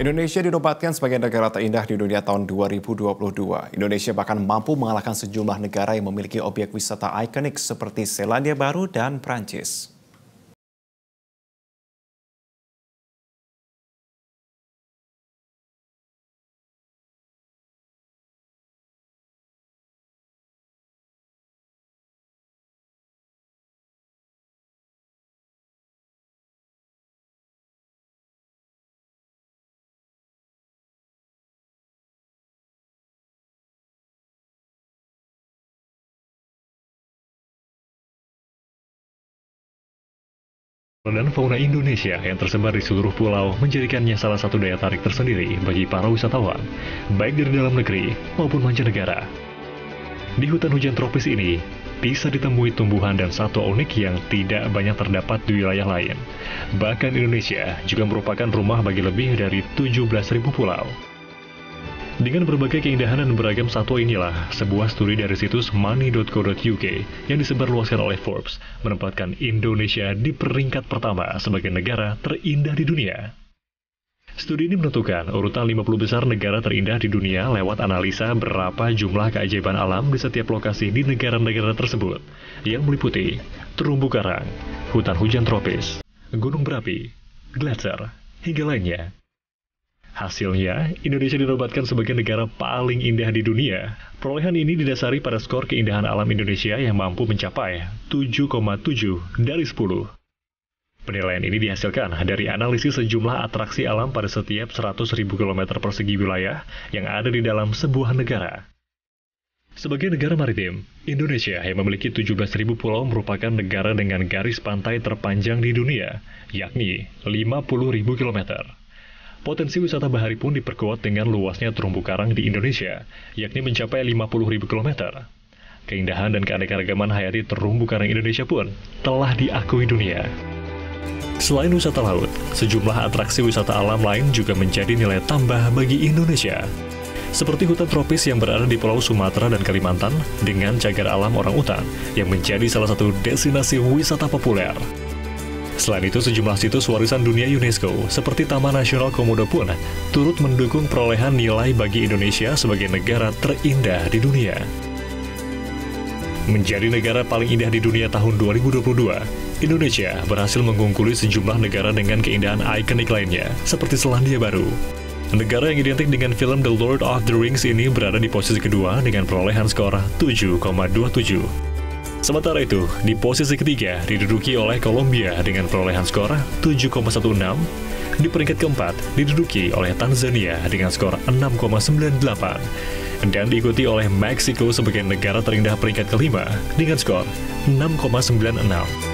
Indonesia dinobatkan sebagai negara terindah di dunia tahun 2022. Indonesia bahkan mampu mengalahkan sejumlah negara yang memiliki objek wisata ikonik seperti Selandia Baru dan Prancis. Dan fauna Indonesia yang tersebar di seluruh pulau menjadikannya salah satu daya tarik tersendiri bagi para wisatawan, baik dari dalam negeri maupun mancanegara. Di hutan hujan tropis ini, bisa ditemui tumbuhan dan satwa unik yang tidak banyak terdapat di wilayah lain. Bahkan Indonesia juga merupakan rumah bagi lebih dari 17.000 pulau. Dengan berbagai keindahan dan beragam satwa inilah, sebuah studi dari situs money.co.uk yang disebarluaskan oleh Forbes menempatkan Indonesia di peringkat pertama sebagai negara terindah di dunia. Studi ini menentukan urutan 50 besar negara terindah di dunia lewat analisa berapa jumlah keajaiban alam di setiap lokasi di negara-negara tersebut, yang meliputi terumbu karang, hutan hujan tropis, gunung berapi, gletser, hingga lainnya. Hasilnya, Indonesia dinobatkan sebagai negara paling indah di dunia. Perolehan ini didasari pada skor keindahan alam Indonesia yang mampu mencapai 7,7 dari 10. Penilaian ini dihasilkan dari analisis sejumlah atraksi alam pada setiap 100.000 km persegi wilayah yang ada di dalam sebuah negara. Sebagai negara maritim, Indonesia yang memiliki 17.000 pulau merupakan negara dengan garis pantai terpanjang di dunia, yakni 50.000 km. Potensi wisata bahari pun diperkuat dengan luasnya terumbu karang di Indonesia, yakni mencapai 50.000 km. Keindahan dan keanekaragaman hayati terumbu karang Indonesia pun telah diakui dunia. Selain wisata laut, sejumlah atraksi wisata alam lain juga menjadi nilai tambah bagi Indonesia. Seperti hutan tropis yang berada di Pulau Sumatera dan Kalimantan dengan cagar alam orang utan yang menjadi salah satu destinasi wisata populer. Selain itu, sejumlah situs warisan dunia UNESCO seperti Taman Nasional Komodo pun turut mendukung perolehan nilai bagi Indonesia sebagai negara terindah di dunia. Menjadi negara paling indah di dunia tahun 2022, Indonesia berhasil mengungkuli sejumlah negara dengan keindahan ikonik lainnya, seperti Selandia Baru. Negara yang identik dengan film The Lord of the Rings ini berada di posisi kedua dengan perolehan skor 7,27. Sementara itu, di posisi ketiga diduduki oleh Kolombia dengan perolehan skor 7,16, di peringkat keempat diduduki oleh Tanzania dengan skor 6,98, dan diikuti oleh Meksiko sebagai negara terindah peringkat kelima dengan skor 6,96.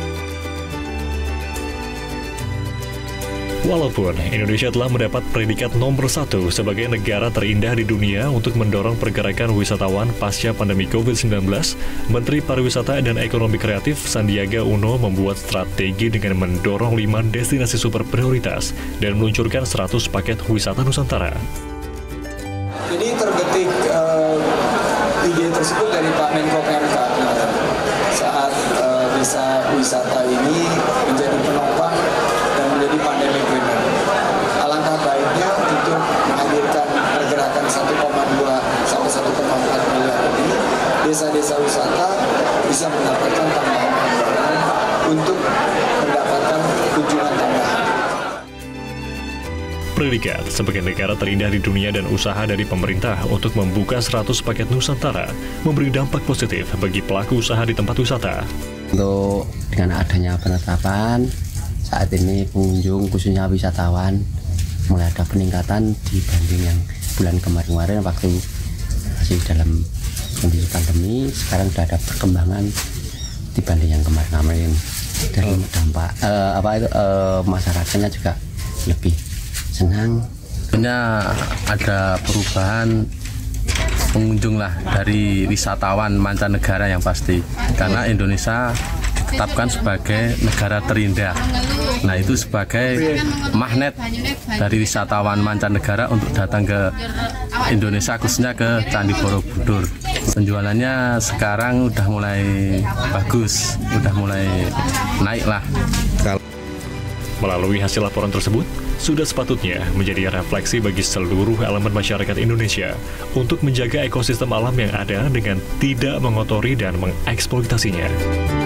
Walaupun Indonesia telah mendapat predikat nomor satu sebagai negara terindah di dunia untuk mendorong pergerakan wisatawan pasca pandemi COVID-19, Menteri Pariwisata dan Ekonomi Kreatif Sandiaga Uno membuat strategi dengan mendorong lima destinasi super prioritas dan meluncurkan 100 paket wisata Nusantara. Jadi terbetik Predikat sebagai negara terindah di dunia dan usaha dari pemerintah untuk membuka 100 paket Nusantara memberi dampak positif bagi pelaku usaha di tempat wisata. Untuk dengan adanya penetapan saat ini pengunjung khususnya wisatawan mulai ada peningkatan dibanding yang bulan kemarin-kemarin waktu masih dalam kondisi pandemi sekarang sudah ada perkembangan dibanding yang kemarin-kemarin dan oh. dampak uh, apa itu uh, masyarakatnya juga lebih senang sebenarnya ada perubahan pengunjung lah dari wisatawan mancanegara yang pasti karena Indonesia ditetapkan sebagai negara terindah. Nah itu sebagai magnet dari wisatawan mancanegara untuk datang ke Indonesia khususnya ke Candi Borobudur. Penjualannya sekarang udah mulai bagus, udah mulai naik lah. Melalui hasil laporan tersebut, sudah sepatutnya menjadi refleksi bagi seluruh elemen masyarakat Indonesia untuk menjaga ekosistem alam yang ada dengan tidak mengotori dan mengeksploitasinya.